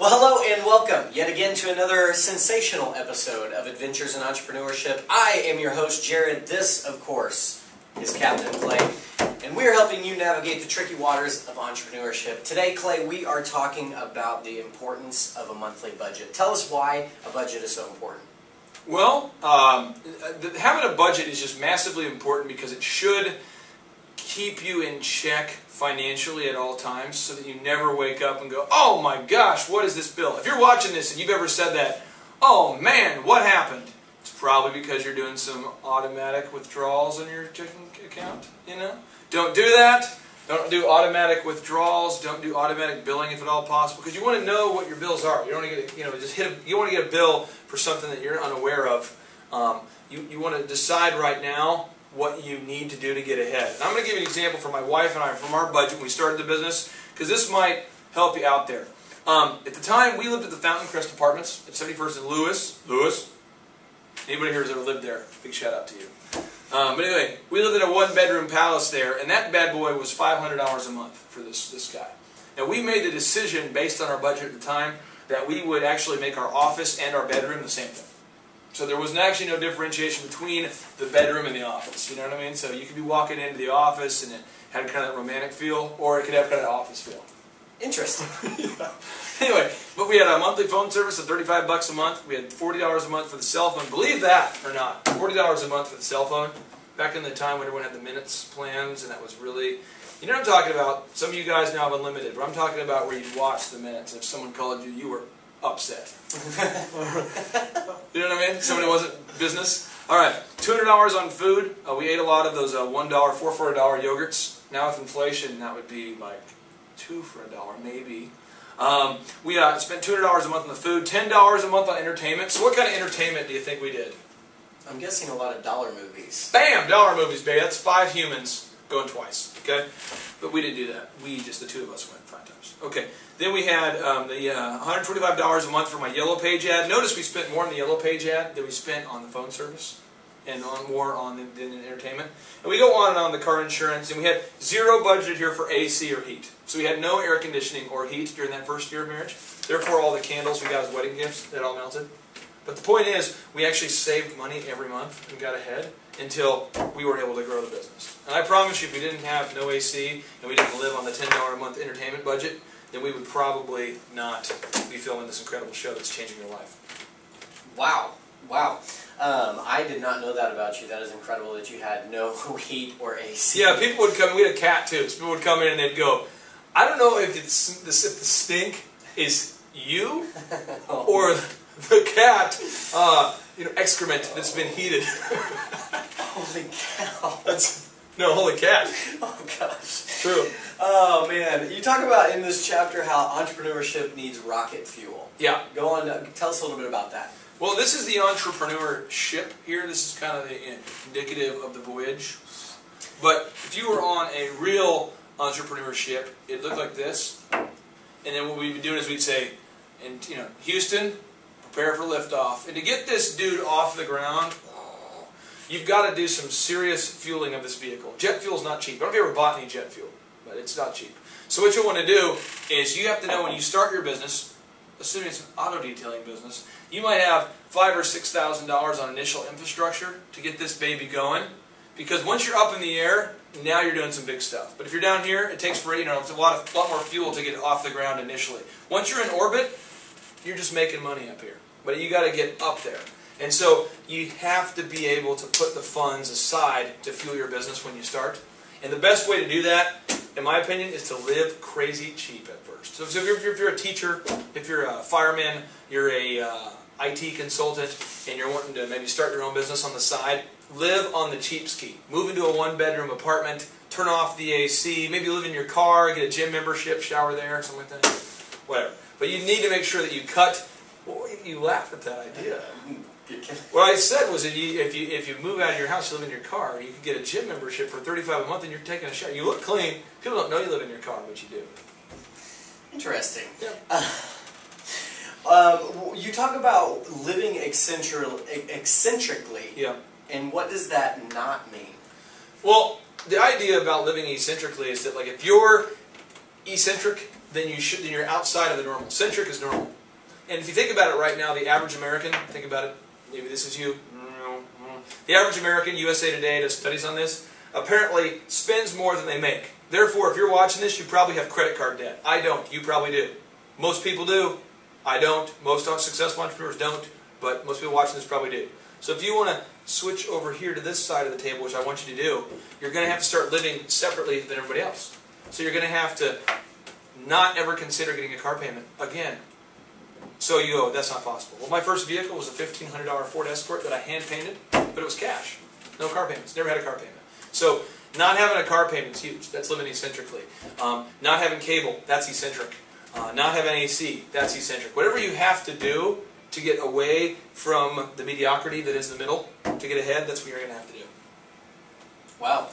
Well, hello and welcome yet again to another sensational episode of Adventures in Entrepreneurship. I am your host, Jared. This, of course, is Captain Clay, and we are helping you navigate the tricky waters of entrepreneurship. Today, Clay, we are talking about the importance of a monthly budget. Tell us why a budget is so important. Well, um, having a budget is just massively important because it should keep you in check financially at all times so that you never wake up and go, oh my gosh, what is this bill? If you're watching this and you've ever said that, oh man, what happened? It's probably because you're doing some automatic withdrawals on your checking account, you know? Don't do that. Don't do automatic withdrawals. Don't do automatic billing if at all possible, because you want to know what your bills are. You don't want to get, you know, just hit. A, you want to get a bill for something that you're unaware of. Um, you you want to decide right now what you need to do to get ahead. And I'm going to give you an example from my wife and I from our budget when we started the business, because this might help you out there. Um, at the time, we lived at the Fountain Crest Apartments at 71st and Lewis. Lewis. Anybody here has ever lived there? Big shout out to you. Um, but anyway, we lived in a one-bedroom palace there, and that bad boy was $500 a month for this, this guy. Now, we made the decision, based on our budget at the time, that we would actually make our office and our bedroom the same thing. So there was actually no differentiation between the bedroom and the office. You know what I mean? So you could be walking into the office and it had kind of that romantic feel, or it could have kind of that office feel. Interesting. yeah. Anyway, but we had a monthly phone service of 35 bucks a month. We had $40 a month for the cell phone. Believe that or not, $40 a month for the cell phone. Back in the time when everyone had the minutes plans, and that was really, you know what I'm talking about? Some of you guys now have unlimited, but I'm talking about where you watch the minutes. If someone called you, you were upset. you know what I mean? Somebody wasn't business. All right, $200 on food. Uh, we ate a lot of those uh, $1, 4 for a dollar yogurts. Now with inflation, that would be like 2 for a dollar, maybe. Um, we uh, spent $200 a month on the food, $10 a month on entertainment. So what kind of entertainment do you think we did? I'm guessing a lot of dollar movies. Bam! Dollar movies, baby. That's five humans going twice, okay? But we didn't do that. We, just the two of us went five times. Okay. Then we had um, the uh, $125 a month for my Yellow Page ad. Notice we spent more on the Yellow Page ad than we spent on the phone service and on more on the, the, entertainment. And we go on and on the car insurance, and we had zero budget here for AC or heat. So we had no air conditioning or heat during that first year of marriage. Therefore, all the candles we got as wedding gifts, that all melted. But the point is, we actually saved money every month and got ahead until we were able to grow the business. And I promise you, if we didn't have no AC and we didn't live on the $10 a month entertainment budget, then we would probably not be filming this incredible show that's changing your life. Wow. Wow. Um, I did not know that about you. That is incredible that you had no heat or AC. Yeah, people would come. We had a cat too. So people would come in and they'd go, "I don't know if it's if the stink is you or the cat, uh, you know, excrement that's been heated." Holy cow! That's no holy cat. Oh gosh. True. Oh man, you talk about in this chapter how entrepreneurship needs rocket fuel. Yeah. Go on. Uh, tell us a little bit about that. Well, this is the entrepreneurship here. This is kind of the indicative of the voyage. But if you were on a real entrepreneurship, it looked like this. And then what we'd be doing is we'd say, and you know, Houston, prepare for liftoff. And to get this dude off the ground, you've got to do some serious fueling of this vehicle. Jet fuel is not cheap. I don't know if you ever bought any jet fuel, but it's not cheap. So what you want to do is you have to know when you start your business, assuming it's an auto detailing business, you might have five or six thousand dollars on initial infrastructure to get this baby going. Because once you're up in the air, now you're doing some big stuff. But if you're down here, it takes for you know it's a lot of lot more fuel to get off the ground initially. Once you're in orbit, you're just making money up here. But you got to get up there. And so you have to be able to put the funds aside to fuel your business when you start. And the best way to do that, in my opinion, is to live crazy cheap at first. So, if, you're, if, you're, a teacher, if you're a fireman, you're a uh, IT consultant, and you're wanting to maybe start your own business on the side, live on the cheap ski. Move into a one-bedroom apartment, turn off the AC, maybe live in your car, get a gym membership, shower there, something like that. Whatever. But you need to make sure that you cut. Well, you laugh at that idea. What I said was that you, if you if you move out of your house, you live in your car, you can get a gym membership for thirty five a month, and you're taking a shower. You look clean. People don't know you live in your car, but you do. Interesting. Yeah. Uh, um, you talk about living eccentric, eccentrically. Yeah. And what does that not mean? Well, the idea about living eccentrically is that like if you're eccentric, then you should then you're outside of the normal. Centric is normal. And if you think about it right now, the average American, think about it, maybe this is you. The average American, USA Today does studies on this, apparently spends more than they make. Therefore, if you're watching this, you probably have credit card debt. I don't. You probably do. Most people do. I don't. Most successful entrepreneurs don't. But most people watching this probably do. So if you want to switch over here to this side of the table, which I want you to do, you're going to have to start living separately than everybody else. So you're going to have to not ever consider getting a car payment again. So you go, that's not possible. Well, my first vehicle was a $1,500 Ford Escort that I hand painted, but it was cash. No car payments. Never had a car payment. So not having a car payment is huge. That's living eccentrically. Um, not having cable, that's eccentric. Uh, not having AC, that's eccentric. Whatever you have to do to get away from the mediocrity that is the middle, to get ahead, that's what you're going to have to do. Wow.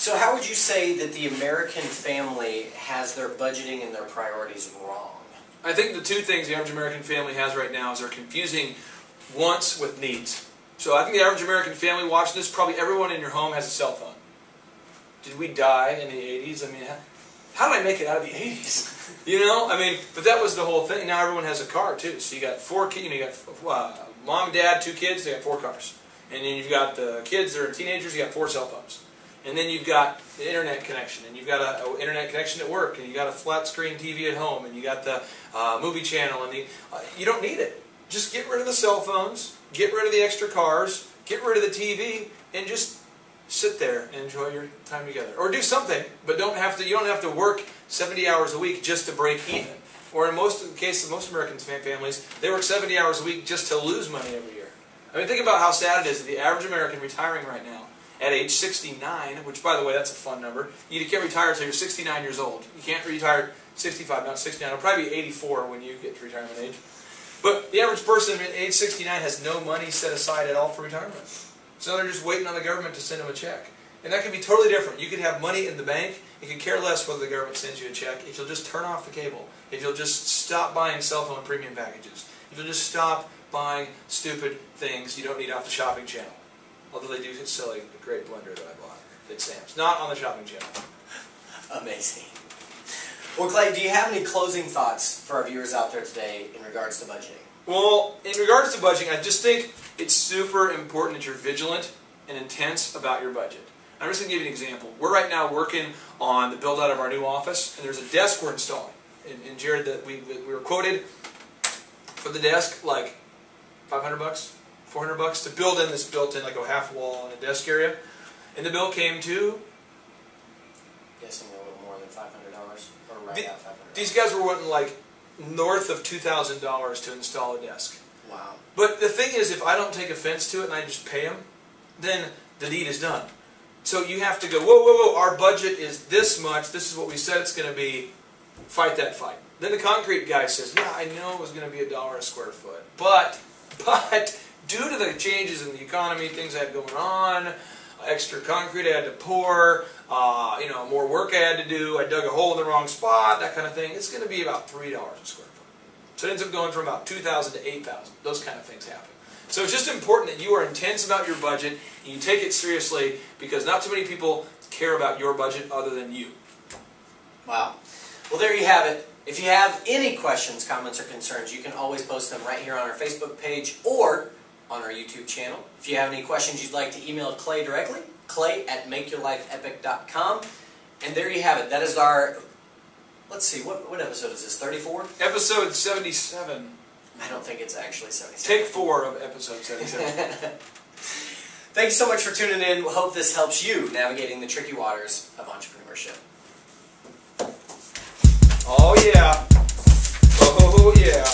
So how would you say that the American family has their budgeting and their priorities wrong? I think the two things the average American family has right now is they're confusing wants with needs. So I think the average American family watching this, probably everyone in your home has a cell phone. Did we die in the 80s? I mean, how did I make it out of the 80s? You know, I mean, but that was the whole thing. Now everyone has a car too. So you got four kids, you know, you got uh, mom, dad, two kids, they got four cars. And then you've got the kids that are teenagers, you got four cell phones. And then you've got the internet connection, and you've got an internet connection at work, and you got a flat screen TV at home, and you got the uh, movie channel, and the uh, you don't need it. Just get rid of the cell phones, get rid of the extra cars, get rid of the TV, and just sit there and enjoy your time together. Or do something, but don't have to. You don't have to work 70 hours a week just to break even. Or in most of the cases of most American families, they work 70 hours a week just to lose money every year. I mean, think about how sad it is that the average American retiring right now at age 69, which by the way, that's a fun number. You can't retire until you're 69 years old. You can't retire 65, not 69. It'll probably be 84 when you get to retirement age. But the average person at age 69 has no money set aside at all for retirement. So they're just waiting on the government to send them a check. And that could be totally different. You could have money in the bank. You could care less whether the government sends you a check if you'll just turn off the cable. If you'll just stop buying cell phone premium packages. If you'll just stop buying stupid things you don't need off the shopping channel. Although they do sell a great blender that I bought at Sam's. Not on the shopping channel. Amazing. Well, Clay, do you have any closing thoughts for our viewers out there today in regards to budgeting? Well, in regards to budgeting, I just think it's super important that you're vigilant and intense about your budget. I'm just going to give you an example. We're right now working on the build out of our new office, and there's a desk we're installing. And, and Jared, that we, we were quoted for the desk like 500 bucks, 400 bucks to build in this built-in like a half wall and a desk area. And the bill came to guessing a little more than five hundred dollars or right The- at five hundred. these guys were wanting like north of two thousand dollars to install a desk. Wow. But the thing is, if I don't take offense to it and I just pay them, then the deed is done. So you have to go, whoa, whoa, whoa, our budget is this much, this is what we said it's going to be, fight that fight. Then the concrete guy says, yeah, I know it was going to be a dollar a square foot, but, but, due to the changes in the economy, things I had going on, extra concrete I had to pour, uh, you know, more work I had to do, I dug a hole in the wrong spot, that kind of thing, it's going to be about $3 a square foot. So it ends up going from about 2,000 to 8,000. Those kind of things happen. So it's just important that you are intense about your budget and you take it seriously because not too many people care about your budget other than you. Wow. Well, there you have it. If you have any questions, comments, or concerns, you can always post them right here on our Facebook page or on our YouTube channel. If you have any questions you'd like to email Clay directly, clay at makeyourlifeepic.com. And there you have it. That is our, let's see, what, what episode is this, 34? Episode 77. I don't think it's actually 77. Take four of episode 77. Thank you so much for tuning in. We hope this helps you navigating the tricky waters of entrepreneurship. oh, yeah. Oh, oh, oh yeah.